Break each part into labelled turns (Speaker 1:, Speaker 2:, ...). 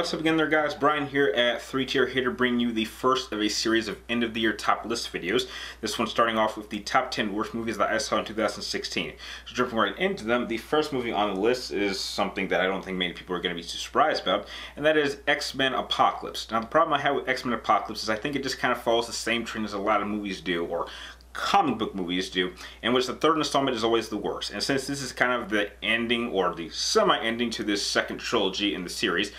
Speaker 1: What's up again there guys? Brian here at 3 Tier Hater bringing you the first of a series of end of the year top list videos. This one starting off with the top 10 worst movies that I saw in 2016. So jumping right into them, the first movie on the list is something that I don't think many people are going to be too surprised about, and that is X-Men Apocalypse. Now the problem I have with X-Men Apocalypse is I think it just kind of follows the same trend as a lot of movies do, or comic book movies do, in which the third installment is always the worst. And since this is kind of the ending or the semi-ending to this second trilogy in the series,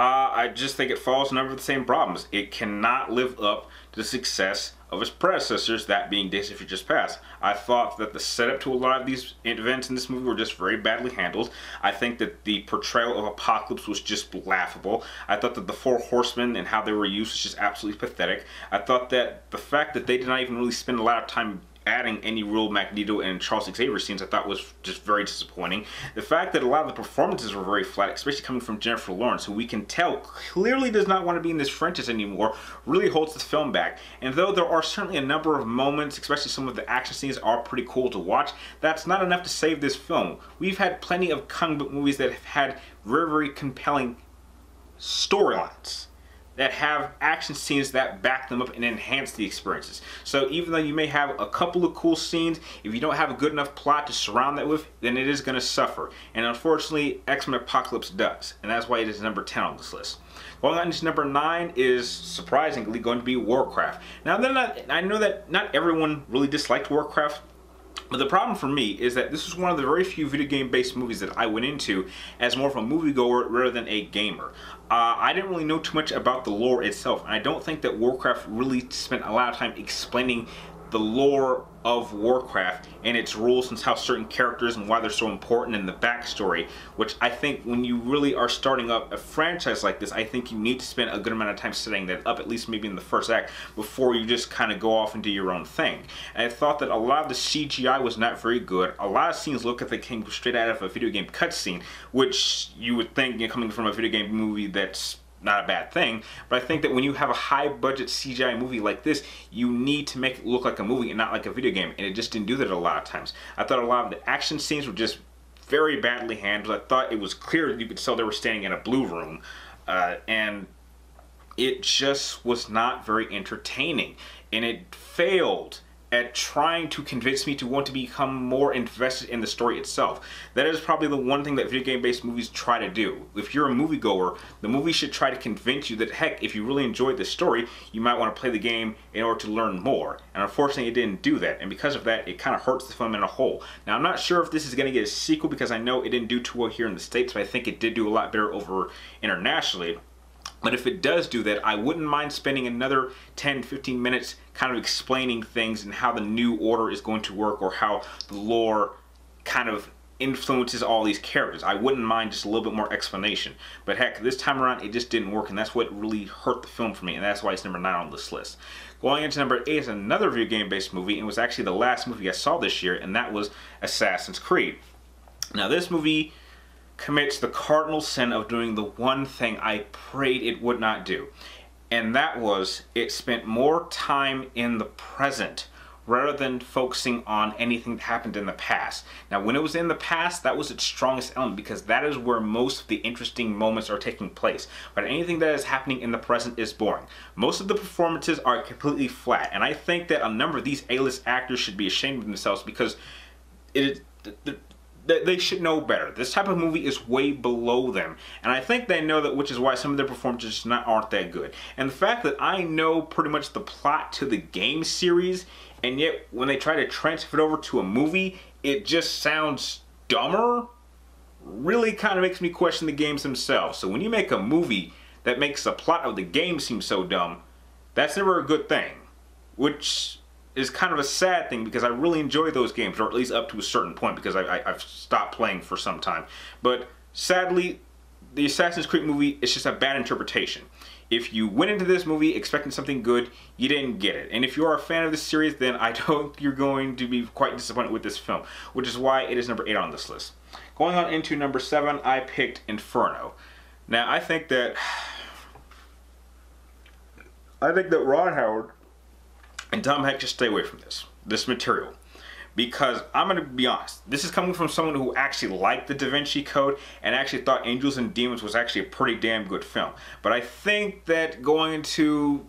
Speaker 1: uh, I just think it falls under the same problems. It cannot live up to the success of its predecessors, that being Days of Futures Past. I thought that the setup to a lot of these events in this movie were just very badly handled. I think that the portrayal of Apocalypse was just laughable. I thought that the Four Horsemen and how they were used was just absolutely pathetic. I thought that the fact that they did not even really spend a lot of time adding any real Magneto and Charles Xavier scenes I thought was just very disappointing. The fact that a lot of the performances were very flat, especially coming from Jennifer Lawrence, who we can tell clearly does not want to be in this franchise anymore, really holds the film back. And though there are certainly a number of moments, especially some of the action scenes are pretty cool to watch, that's not enough to save this film. We've had plenty of comic book movies that have had very, very compelling storylines that have action scenes that back them up and enhance the experiences. So even though you may have a couple of cool scenes, if you don't have a good enough plot to surround that with, then it is going to suffer. And unfortunately, X-Men Apocalypse does. And that's why it is number 10 on this list. Going on to number 9 is surprisingly going to be Warcraft. Now, not, I know that not everyone really disliked Warcraft. But the problem for me is that this is one of the very few video game based movies that I went into as more of a moviegoer rather than a gamer. Uh, I didn't really know too much about the lore itself, and I don't think that Warcraft really spent a lot of time explaining the lore of Warcraft and its rules and how certain characters and why they're so important in the backstory, which I think when you really are starting up a franchise like this, I think you need to spend a good amount of time setting that up, at least maybe in the first act, before you just kind of go off and do your own thing. And I thought that a lot of the CGI was not very good. A lot of scenes look like they came straight out of a video game cutscene, which you would think, you know, coming from a video game movie that's not a bad thing, but I think that when you have a high budget CGI movie like this, you need to make it look like a movie and not like a video game, and it just didn't do that a lot of times. I thought a lot of the action scenes were just very badly handled. I thought it was clear that you could tell they were standing in a blue room, uh, and it just was not very entertaining, and it failed at trying to convince me to want to become more invested in the story itself. That is probably the one thing that video game based movies try to do. If you're a moviegoer, the movie should try to convince you that heck, if you really enjoyed the story, you might want to play the game in order to learn more. And unfortunately it didn't do that. And because of that, it kind of hurts the film in a whole. Now I'm not sure if this is going to get a sequel because I know it didn't do too well here in the States, but I think it did do a lot better over internationally. But if it does do that, I wouldn't mind spending another 10, 15 minutes kind of explaining things and how the new order is going to work or how the lore kind of influences all these characters. I wouldn't mind just a little bit more explanation. But heck, this time around, it just didn't work, and that's what really hurt the film for me, and that's why it's number 9 on this list. Going into number 8 is another video game-based movie, and it was actually the last movie I saw this year, and that was Assassin's Creed. Now, this movie commits the cardinal sin of doing the one thing I prayed it would not do. And that was it spent more time in the present rather than focusing on anything that happened in the past. Now, when it was in the past, that was its strongest element because that is where most of the interesting moments are taking place. But anything that is happening in the present is boring. Most of the performances are completely flat, and I think that a number of these A-list actors should be ashamed of themselves because it, the, they should know better. This type of movie is way below them. And I think they know that, which is why some of their performances not, aren't that good. And the fact that I know pretty much the plot to the game series, and yet when they try to transfer it over to a movie, it just sounds dumber, really kind of makes me question the games themselves. So when you make a movie that makes the plot of the game seem so dumb, that's never a good thing. Which is kind of a sad thing because I really enjoy those games, or at least up to a certain point because I, I, I've stopped playing for some time. But sadly, the Assassin's Creed movie is just a bad interpretation. If you went into this movie expecting something good, you didn't get it. And if you are a fan of this series, then I don't you're going to be quite disappointed with this film, which is why it is number 8 on this list. Going on into number 7, I picked Inferno. Now, I think that I think that Ron Howard and Tom Hanks just stay away from this, this material. because I'm going to be honest. This is coming from someone who actually liked the Da Vinci Code and actually thought Angels and Demons was actually a pretty damn good film. But I think that going into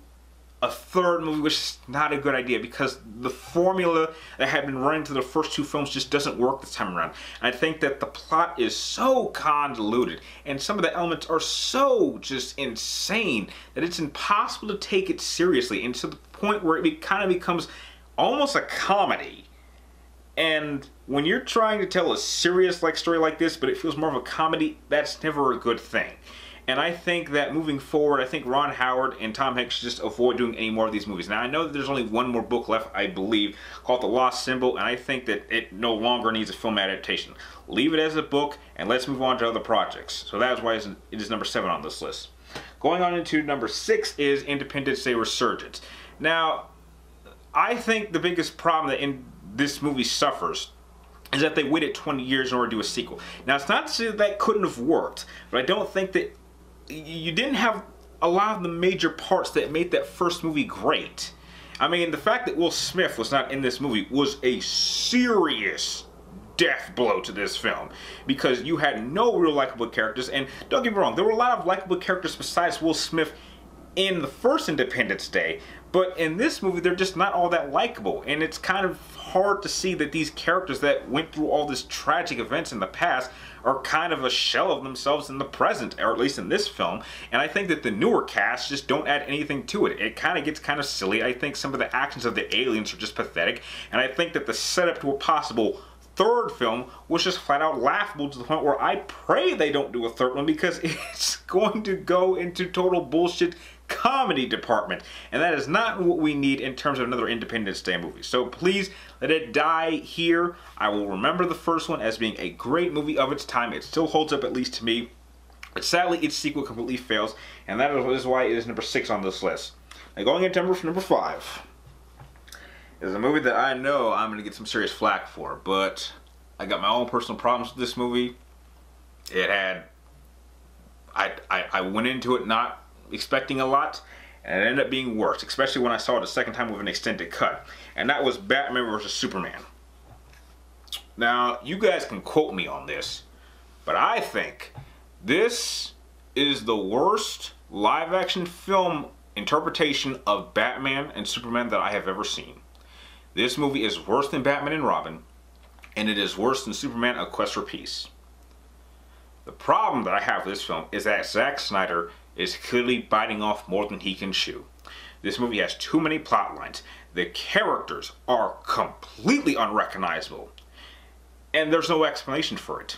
Speaker 1: a third movie which is not a good idea because the formula that had been running to the first two films just doesn't work this time around. I think that the plot is so convoluted and some of the elements are so just insane that it's impossible to take it seriously and to the point where it kind of becomes almost a comedy. And when you're trying to tell a serious like story like this, but it feels more of a comedy, that's never a good thing. And I think that moving forward, I think Ron Howard and Tom Hanks should just avoid doing any more of these movies. Now, I know that there's only one more book left, I believe, called The Lost Symbol, and I think that it no longer needs a film adaptation. Leave it as a book, and let's move on to other projects. So that's why it is number seven on this list. Going on into number six is Independence Day Resurgence. Now, I think the biggest problem that in this movie suffers is that they waited 20 years in order to do a sequel. Now, it's not to say that, that couldn't have worked, but I don't think that you didn't have a lot of the major parts that made that first movie great. I mean, the fact that Will Smith was not in this movie was a serious death blow to this film because you had no real likable characters and don't get me wrong there were a lot of likable characters besides Will Smith in the first Independence Day but in this movie, they're just not all that likable. And it's kind of hard to see that these characters that went through all these tragic events in the past are kind of a shell of themselves in the present, or at least in this film. And I think that the newer cast just don't add anything to it. It kind of gets kind of silly. I think some of the actions of the aliens are just pathetic. And I think that the setup to a possible third film was just flat out laughable to the point where I pray they don't do a third one because it's going to go into total bullshit comedy department. And that is not what we need in terms of another Independence Day movie. So please let it die here. I will remember the first one as being a great movie of its time. It still holds up, at least to me. But sadly, its sequel completely fails. And that is why it is number six on this list. Now going into number, number five is a movie that I know I'm going to get some serious flack for. But I got my own personal problems with this movie. It had... I, I, I went into it not expecting a lot, and it ended up being worse, especially when I saw it a second time with an extended cut. And that was Batman vs. Superman. Now, you guys can quote me on this, but I think this is the worst live action film interpretation of Batman and Superman that I have ever seen. This movie is worse than Batman and Robin, and it is worse than Superman A Quest for Peace. The problem that I have with this film is that Zack Snyder is clearly biting off more than he can chew. This movie has too many plot lines. The characters are completely unrecognizable. And there's no explanation for it.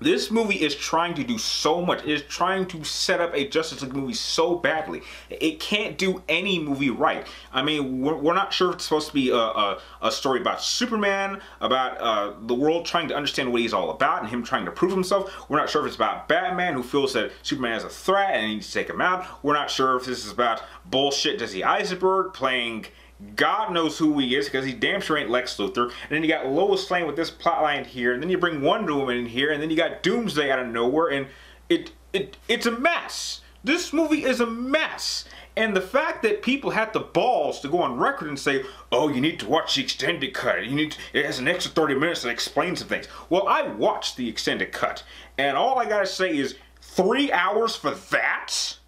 Speaker 1: This movie is trying to do so much. It is trying to set up a Justice League movie so badly. It can't do any movie right. I mean, we're, we're not sure if it's supposed to be a, a, a story about Superman, about uh, the world trying to understand what he's all about and him trying to prove himself. We're not sure if it's about Batman who feels that Superman is a threat and needs to take him out. We're not sure if this is about bullshit Jesse Eisenberg playing God knows who he is because he damn sure ain't Lex Luthor. And then you got Lois Lane with this plotline here, and then you bring Wonder Woman in here, and then you got Doomsday out of nowhere, and it it it's a mess. This movie is a mess. And the fact that people had the balls to go on record and say, oh, you need to watch the extended cut. You need to, it has an extra 30 minutes that explains some things. Well, I watched the extended cut. And all I gotta say is three hours for that?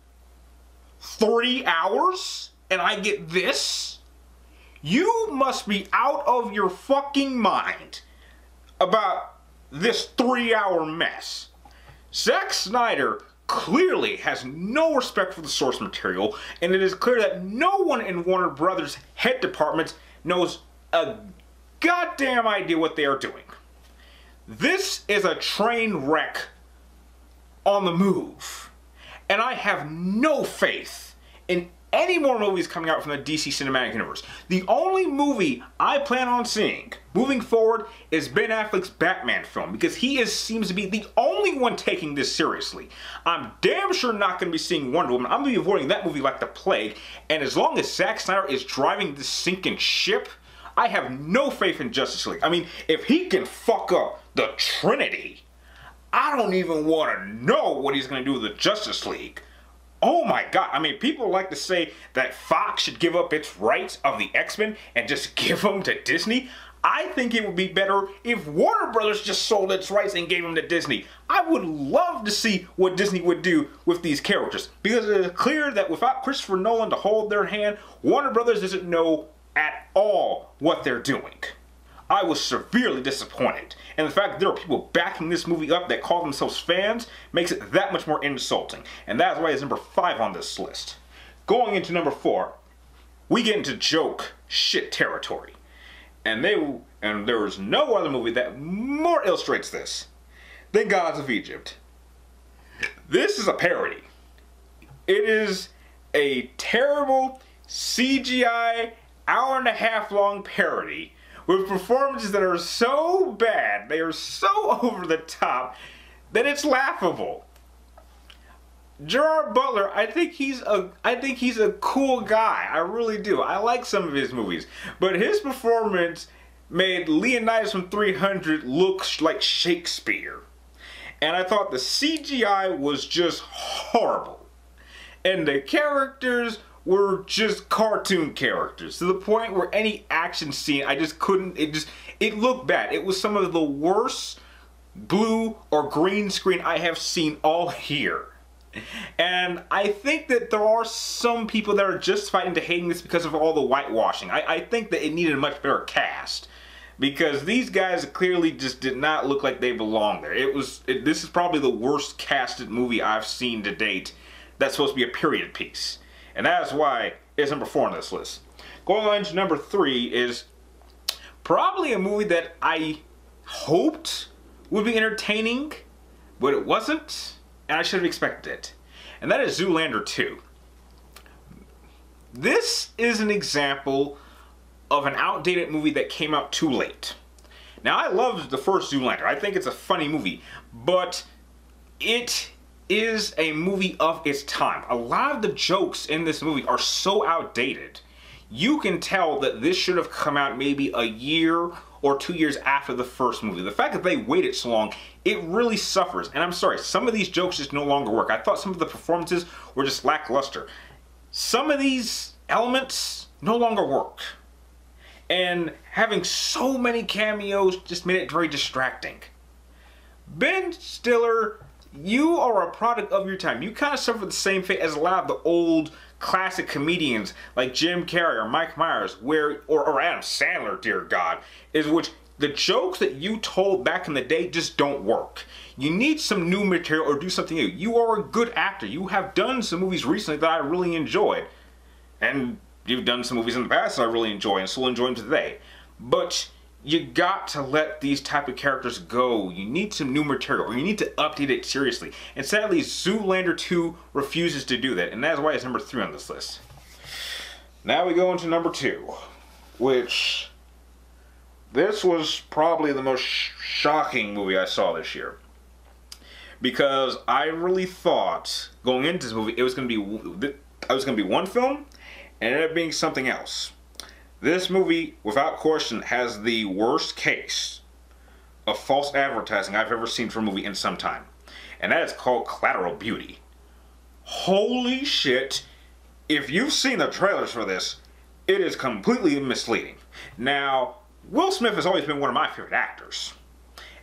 Speaker 1: Three hours? And I get this? You must be out of your fucking mind about this three hour mess. Zack Snyder clearly has no respect for the source material, and it is clear that no one in Warner Brothers' head department knows a goddamn idea what they are doing. This is a train wreck on the move, and I have no faith in any more movies coming out from the DC Cinematic Universe. The only movie I plan on seeing moving forward is Ben Affleck's Batman film because he is seems to be the only one taking this seriously. I'm damn sure not going to be seeing Wonder Woman. I'm going to be avoiding that movie like the plague. And as long as Zack Snyder is driving this sinking ship, I have no faith in Justice League. I mean, if he can fuck up the Trinity, I don't even want to know what he's going to do with the Justice League. Oh my god. I mean, people like to say that Fox should give up its rights of the X-Men and just give them to Disney. I think it would be better if Warner Brothers just sold its rights and gave them to Disney. I would love to see what Disney would do with these characters because it is clear that without Christopher Nolan to hold their hand, Warner Brothers doesn't know at all what they're doing. I was severely disappointed. And the fact that there are people backing this movie up that call themselves fans makes it that much more insulting. And that's why it's number five on this list. Going into number four, we get into joke shit territory. And they and there is no other movie that more illustrates this than Gods of Egypt. This is a parody. It is a terrible CGI hour and a half long parody with performances that are so bad, they are so over the top that it's laughable. Gerard Butler, I think he's a I think he's a cool guy. I really do. I like some of his movies, but his performance made Leonidas from 300 look like Shakespeare. And I thought the CGI was just horrible. And the characters were just cartoon characters to the point where any action scene I just couldn't it just it looked bad. It was some of the worst blue or green screen I have seen all year. And I think that there are some people that are just fighting to hating this because of all the whitewashing. I, I think that it needed a much better cast because these guys clearly just did not look like they belonged there. It was it, this is probably the worst casted movie I've seen to date. That's supposed to be a period piece, and that's why it's number four on this list. Going on to number three is probably a movie that I hoped would be entertaining, but it wasn't and I should have expected it. And that is Zoolander 2. This is an example of an outdated movie that came out too late. Now, I loved the first Zoolander. I think it's a funny movie, but it is a movie of its time. A lot of the jokes in this movie are so outdated. You can tell that this should have come out maybe a year or two years after the first movie. The fact that they waited so long, it really suffers. And I'm sorry, some of these jokes just no longer work. I thought some of the performances were just lackluster. Some of these elements no longer work. And having so many cameos just made it very distracting. Ben Stiller, you are a product of your time. You kind of suffer the same fate as a lot of the old classic comedians like Jim Carrey or Mike Myers, where or, or Adam Sandler, dear God, is which the jokes that you told back in the day just don't work. You need some new material or do something new. You are a good actor. You have done some movies recently that I really enjoyed. And you've done some movies in the past that I really enjoy and still enjoy them today. But you got to let these type of characters go. You need some new material, or you need to update it seriously. And sadly, Zoolander 2 refuses to do that, and that's why it's number 3 on this list. Now we go into number 2, which... This was probably the most sh shocking movie I saw this year. Because I really thought, going into this movie, it was going to be... I was going to be one film, and it ended up being something else. This movie, without question, has the worst case of false advertising I've ever seen for a movie in some time. And that is called Collateral Beauty. Holy shit. If you've seen the trailers for this, it is completely misleading. Now, Will Smith has always been one of my favorite actors.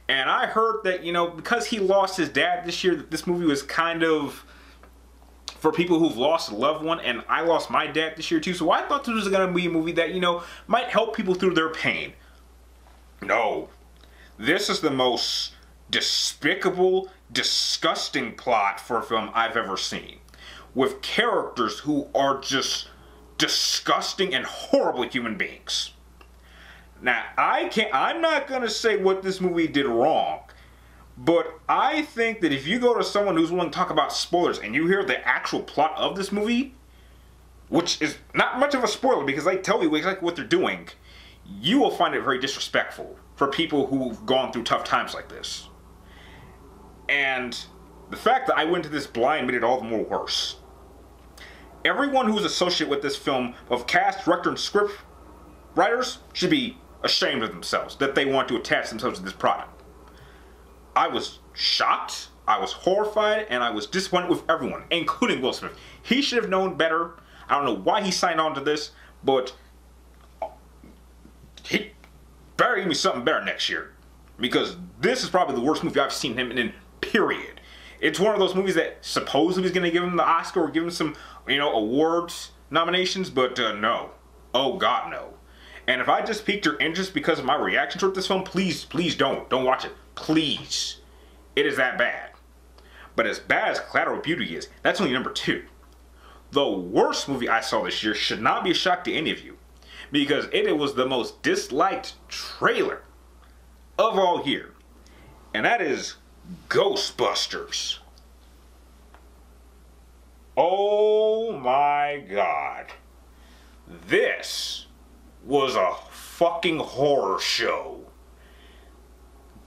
Speaker 1: And I heard that, you know, because he lost his dad this year, that this movie was kind of for people who've lost a loved one, and I lost my dad this year too, so I thought this was going to be a movie that, you know, might help people through their pain. No. This is the most despicable, disgusting plot for a film I've ever seen. With characters who are just disgusting and horrible human beings. Now, I can't, I'm not going to say what this movie did wrong. But I think that if you go to someone who's willing to talk about spoilers and you hear the actual plot of this movie, which is not much of a spoiler because they tell you exactly what they're doing, you will find it very disrespectful for people who've gone through tough times like this. And the fact that I went to this blind made it all the more worse. Everyone who's associated with this film, of cast, director, and script writers, should be ashamed of themselves that they want to attach themselves to this product. I was shocked, I was horrified, and I was disappointed with everyone, including Will Smith. He should have known better. I don't know why he signed on to this, but he better give me something better next year. Because this is probably the worst movie I've seen him in, period. It's one of those movies that supposedly was going to give him the Oscar or give him some, you know, awards nominations, but uh, no. Oh, God, no. And if I just piqued your interest because of my reaction to this film, please, please don't. Don't watch it. Please. It is that bad. But as bad as Collateral Beauty is, that's only number two. The worst movie I saw this year should not be a shock to any of you because it was the most disliked trailer of all year. And that is Ghostbusters. Oh my god. This was a fucking horror show.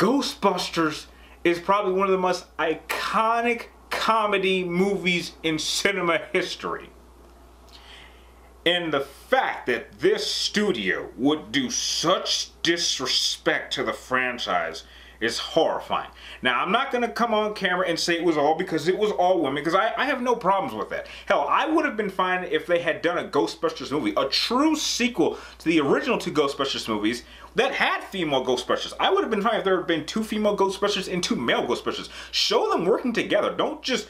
Speaker 1: Ghostbusters is probably one of the most iconic comedy movies in cinema history. And the fact that this studio would do such disrespect to the franchise is horrifying. Now, I'm not going to come on camera and say it was all because it was all women, because I, I have no problems with that. Hell, I would have been fine if they had done a Ghostbusters movie, a true sequel to the original two Ghostbusters movies that had female Ghostbusters. I would have been fine if there had been two female Ghostbusters and two male Ghostbusters. Show them working together. Don't just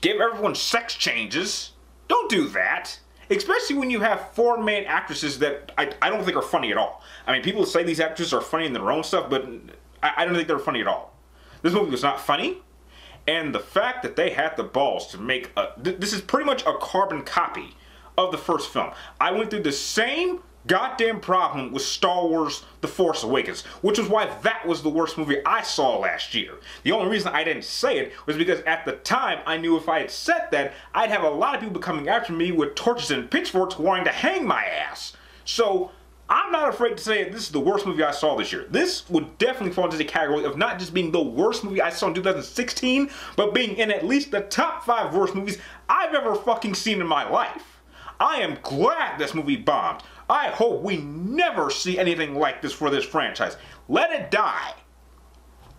Speaker 1: give everyone sex changes. Don't do that. Especially when you have four main actresses that I, I don't think are funny at all. I mean, people say these actresses are funny in their own stuff, but I, I don't think they're funny at all. This movie was not funny, and the fact that they had the balls to make a, th this is pretty much a carbon copy of the first film. I went through the same goddamn problem with Star Wars The Force Awakens, which is why that was the worst movie I saw last year. The only reason I didn't say it was because at the time I knew if I had said that, I'd have a lot of people coming after me with torches and pitchforks wanting to hang my ass. So, I'm not afraid to say it, this is the worst movie I saw this year. This would definitely fall into the category of not just being the worst movie I saw in 2016, but being in at least the top five worst movies I've ever fucking seen in my life. I am glad this movie bombed. I hope we never see anything like this for this franchise. Let it die.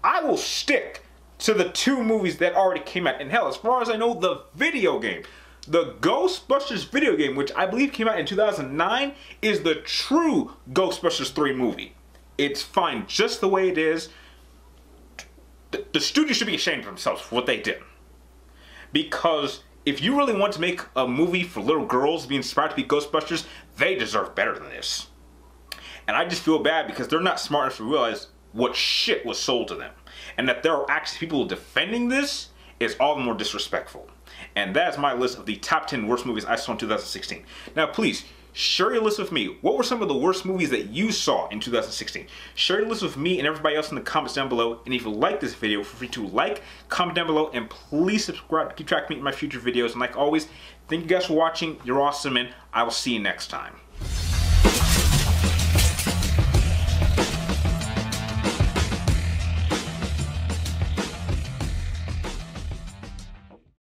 Speaker 1: I will stick to the two movies that already came out. And hell, as far as I know, the video game, the Ghostbusters video game, which I believe came out in 2009, is the true Ghostbusters 3 movie. It's fine just the way it is. The, studio should be ashamed of themselves for what they did. Because if you really want to make a movie for little girls be inspired to be Ghostbusters, they deserve better than this. And I just feel bad because they're not smart enough to realize what shit was sold to them. And that there are actually people defending this is all the more disrespectful. And that's my list of the top 10 worst movies I saw in 2016. Now please, Share your list with me. What were some of the worst movies that you saw in 2016? Share your list with me and everybody else in the comments down below. And if you like this video, feel free to like, comment down below, and please subscribe to keep track of me in my future videos. And like always, thank you guys for watching. You're awesome, and I will see you next time.